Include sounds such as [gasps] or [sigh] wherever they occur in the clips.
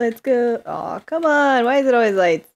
Let's go. Oh, come on. Why is it always lights?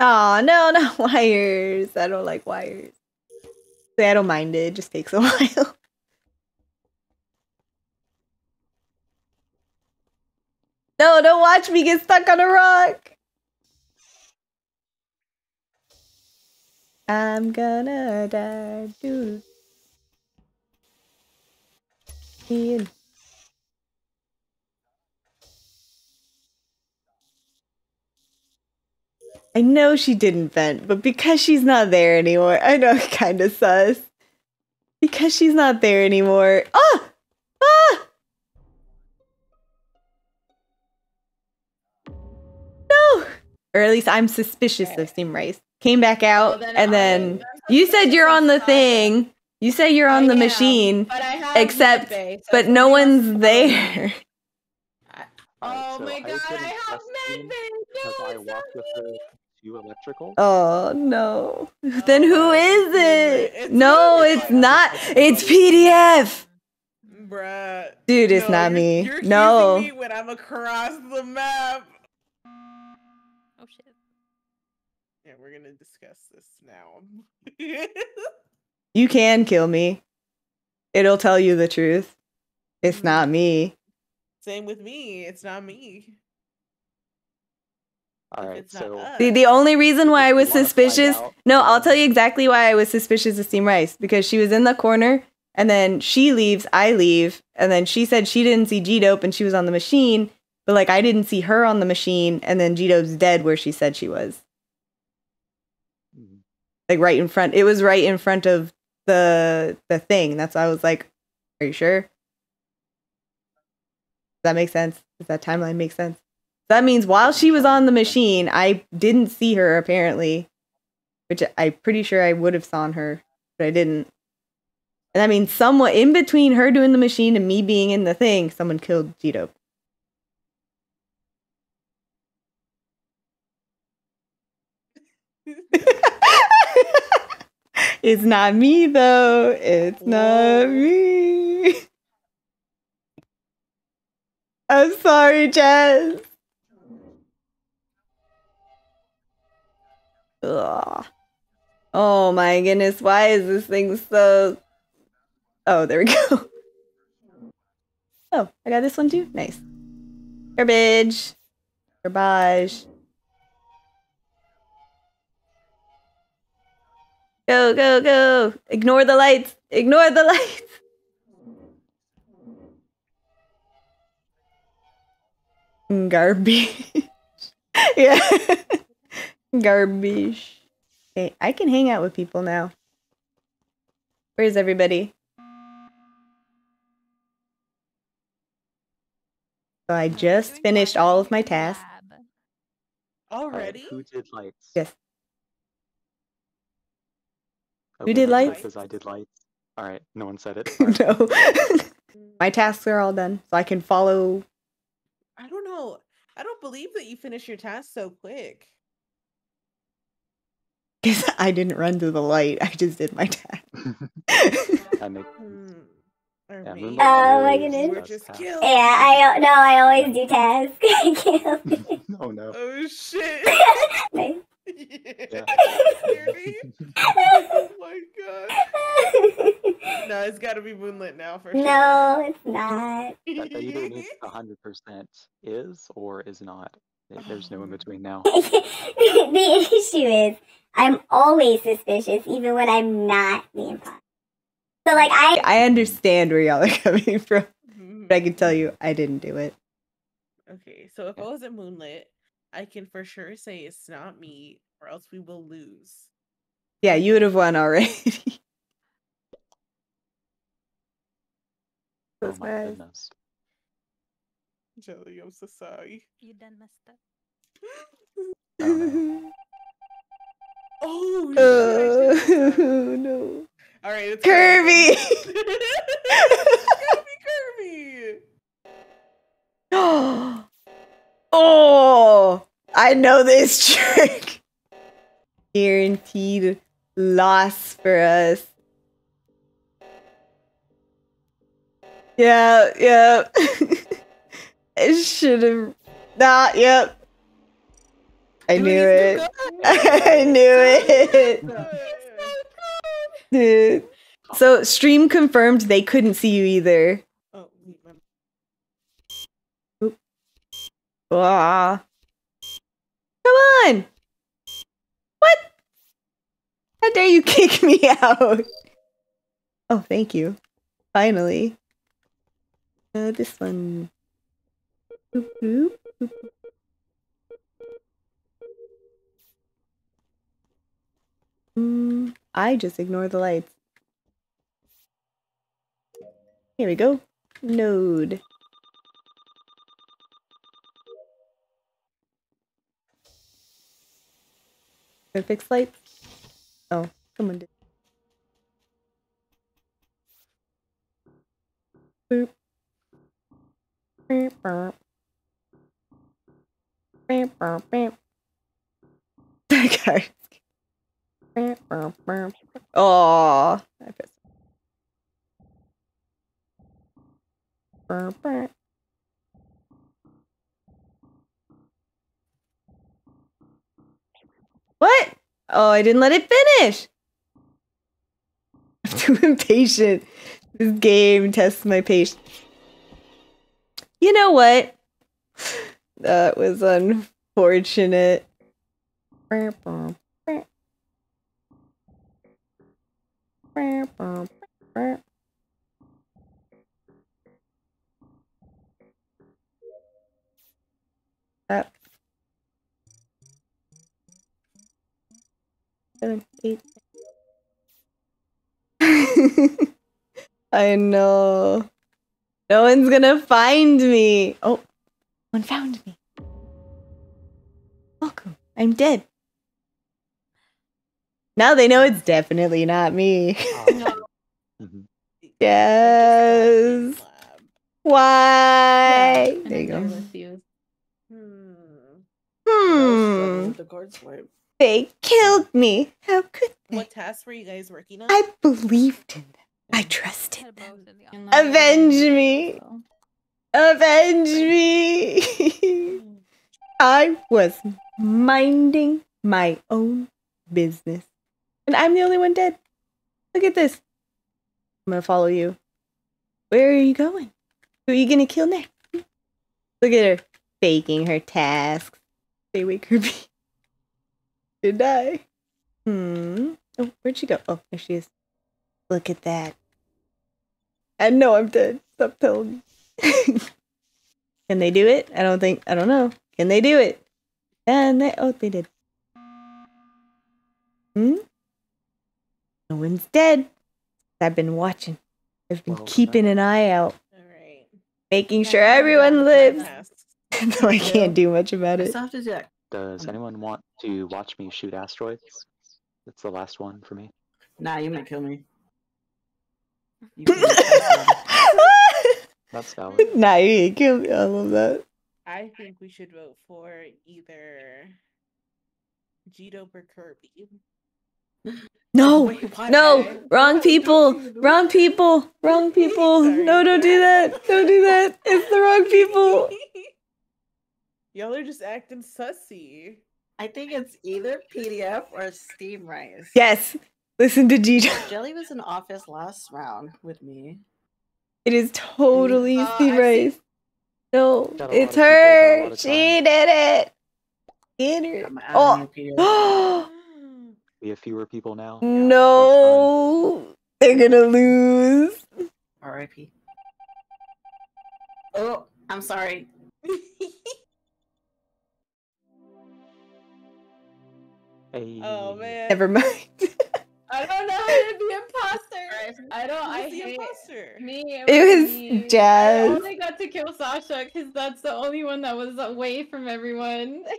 Oh, no, [laughs] no wires. I don't like wires. See, I don't mind it. It just takes a [laughs] while. No, don't watch me get stuck on a rock. I'm gonna die. Dude. Ian. I know she didn't vent, but because she's not there anymore, I know it kind of sus. Because she's not there anymore. Ah! Ah! No! Or at least I'm suspicious of Steam Rice. Came back out, Well, then and I- then you said you're on the suspicious thing. You say you're on I the am, machine, but I have except, medbay, so but no one's to there. [laughs] Oh so my god, I didn't have trust Ian medbay! Because No, it's not walked with her me! to electrical. Oh no. Then who Oh, it? it's No, not me. it's not. It's PDF. Bruh. Dude, it's No, not you're- me. You're No. accusing me when I'm across the map. Oh shit. Yeah, we're gonna discuss this now. You can kill me. It'll tell you the truth. It's Mhm. not me. Same with me. It's not me. Alright, so us. The, the only reason why I was suspicious. No, I'll um, tell you exactly why I was suspicious of Steam Rice because she was in the corner and then she leaves, I leave, and then she said she didn't see G Dope and she was on the machine, but like I didn't see her on the machine and then G Dope's dead where she said she was. Like right in front. It was right in front of the the thing. That's why I was like, Are you sure? Does that make sense? Does that timeline make sense? That means while she was on the machine, I didn't see her apparently, which I'm pretty sure I would have saw her, but I didn't. And I mean, somewhat in between her doing the machine and me being in the thing, someone killed Dope. [laughs] it's not me though. It's not me. I'm sorry, Jess. Ugh. Oh my goodness, why is this thing so Oh, there we go. [laughs] Oh, I got this one too? Nice. Garbage. Garbage. Go, go, go. Ignore the lights. Ignore the [laughs] lights. Garbage. [laughs] yeah. Garbage. Okay, I can hang out with people now. Where's everybody? So I just finished all of my tasks. lab. Alright, Already? who did lights? Yes. Okay, did that's good, lights? Because I did lights. Alright, no one said it. [laughs] no. my tasks are all done, so I can follow. I don't know. I don't believe that you finished your task so quick. Because [laughs] I didn't run to the light. I just did my task. [laughs] That makes Hmm. Or Yeah, maybe Moonlight Oh my always goodness. we're just killed. Yeah, I no, I always do tasks. I can't. oh no. Oh shit. Nice. [laughs] yeah. Yeah. Scared me. [laughs] oh my god. [laughs] No, it's gotta be moonlit now for sure. no, it's not. That, that either needs a hundred percent is or is not. There's no in um. between now. the issue is, I'm always suspicious, even when I'm not the imposter. So, like, I I understand where y'all are coming from, but I can tell mm-hmm. you I didn't do it. Okay, so if I wasn't moonlit, I can for sure say it's not me, or else we will lose. Yeah, you would have won already. [laughs] Oh my guys. goodness. Jelly, I'm so sorry. You done messed up. [laughs] Oh, no. Oh, Shit. Oh, I [laughs] no. All right, it's Kirby! Kirby, Kirby. [gasps] [gasps] [gasps] oh, I know this [laughs] trick. Guaranteed loss for us. Yeah, yeah. [laughs] I should have not. Yep. I knew it. [laughs] I knew it. Dude. So stream confirmed they couldn't see you either. Oh, wait, my- Ah. Come on. What? How dare you [laughs] kick me out? Oh, thank you. Finally. Uh, this one. Boop, boop, boop. Mm, I just ignore the lights. Here we go. Node. Fix lights? Oh, someone did. Boop. Burp. [laughs] Aw, I pissed. What? Oh, I didn't let it finish. [laughs] I'm too impatient. This game tests my patience. You know what? [sighs] That was unfortunate. That seven, eight. [laughs] I know. No one's gonna find me. Oh, one found me. Welcome. I'm dead. Now they know it's definitely not me. [laughs] Mhm. yes. Why? And There you go. with you. Hmm. Hmm. The card swipe. They killed me. How could they? What tasks were you guys working on? I believed in them. I trusted Had them. the And office. I'm Avenge me. Avenge me. [laughs] I was minding my own business. And I'm the only one dead. Look at this. I'm gonna follow you. Where are you going? Who are you gonna kill next? Look at her faking her tasks. Stay awake, Kirby. [laughs] Did I? Hmm. Oh, where'd she go? Oh, there she is. Look at that. I know I'm dead. Stop telling me. [laughs] Can they do it? I don't think. I don't know. Can they do it? And they. Oh, they did. Hmm. No one's dead. I've been watching. I've been Well, keeping an eye out, All right. making sure everyone lives. Tasks. [laughs] no, I can't do much about it. I it. still have to do that. Does um, anyone want to watch me shoot asteroids? That's the last one for me. Nah, you might kill me. You [laughs] can do that. That's valid. nah, you ain't kill me. I love that. I think we should vote for either G Dope or Kirby. [laughs] No, Wait, no, wrong people, wrong [laughs] people, wrong people. Sorry. No, don't do that. Don't do that. It's the wrong people. Y'all are just acting sussy. I think it's either PDF or Steam Rice. Yes, listen to Gigi. Jelly was in office last round with me. It is totally Uh, Steve I see- Rice. No, Got a lot it's of people, got a lot her. She did it. Get her. I'm adding you, PDF. Oh, [gasps] We have fewer people now. no. They're gonna lose. R.I.P. Oh, I'm sorry. Oh, hey. oh man. Never mind. [laughs] I don't know how to be imposter. I don't. I Who's the hate imposter? me. It was me. Jazz. I only got to kill Sasha because that's the only one that was away from everyone. [laughs]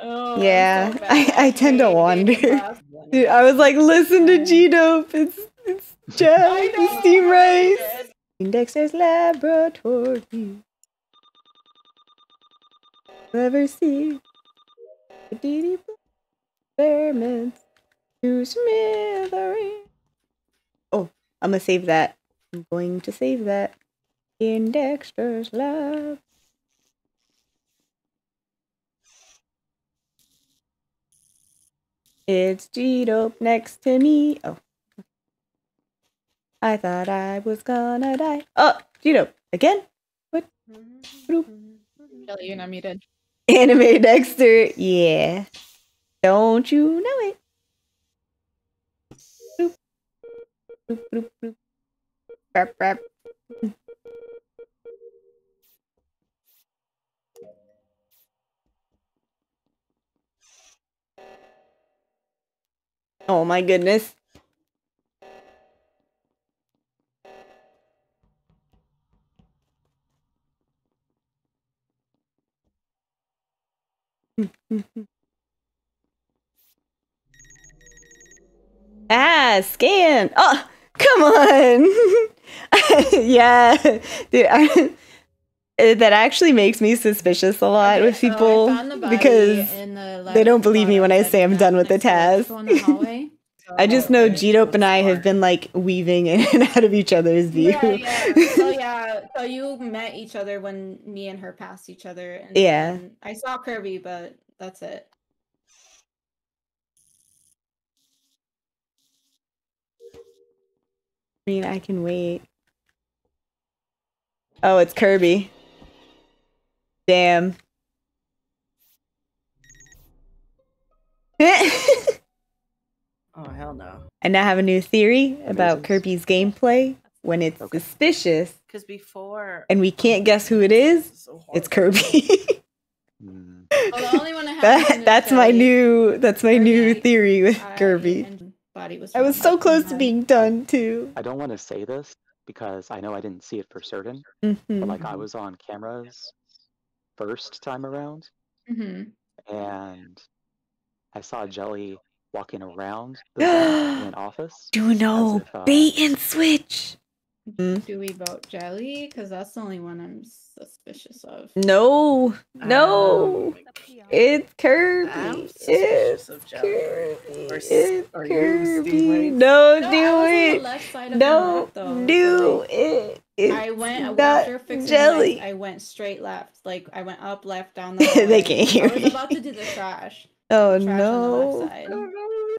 Oh, Yeah, so I- I tend to wander. Dude, I was like, listen to G Dope. It's it's [laughs] Jazz. I It's know, Steve I Rice. did. Dexter's Laboratory. Never see the DD experiments. to smithereens. Oh, I'm gonna save that. I'm going to save that in Dexter's lab. It's G Dope next to me. Oh. I thought I was gonna die. Oh, G Dope again? Shelly, mm-hmm. you're not muted. Anime Dexter, yeah. Don't you know it? Oh my goodness. [laughs] ah, scan. Oh, come on. [laughs] yeah, dude. I, that actually makes me suspicious a lot Okay, with people found the because the they don't believe me when I say I'm done with the task. I just know. G-Dope and I have been like weaving in and out of each other's view. Yeah, yeah. So [laughs] yeah, so you met each other when me and her passed each other. And Yeah. I saw Kirby, but that's it. I mean, I can wait. Oh, it's Kirby. Damn. [laughs] Oh hell no. I now have a new theory about Kirby's gameplay. When it's Okay. suspicious Because before and we can't guess who it is, so it's. Kirby. [laughs] Mm, Well, the only one I have that, that's my new that's my new theory with I- Kirby. body was I was so close to being done too. I don't want to say this because I know I didn't see it for certain, Mhm. but like I was on cameras first time around, Mhm. and I saw Jelly walking around the [gasps] in an office. Do know if, uh, bait and switch. Mm. Do we vote Jelly? Because that's the only one I'm suspicious of. No, no, Um, it's Kirby. I'm It's of Jelly. Kirby. Or It's or Kirby. Stingray. No, No, do was it. left side of the No, map, do so it. It's I went not after fixing jelly. I went straight left. Like I went up, left, down [laughs] the They can't hear I was me. about to do the trash. Oh trash no. left side. Oh,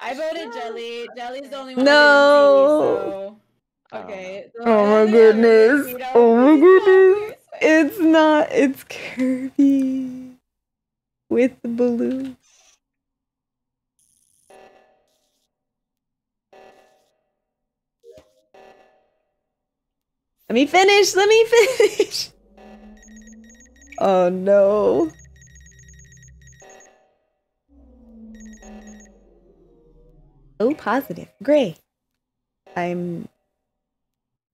I voted Jelly. Jelly's the only one. No. See, so. Oh, okay. so Oh my goodness. we don't- Oh my goodness. It's not. It's Kirby with the balloon. Let me finish. Let me [laughs] finish. Oh no. Oh, positive. Gray. I'm.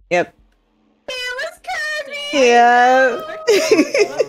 Yep. It was Kirby. Yeah. [laughs]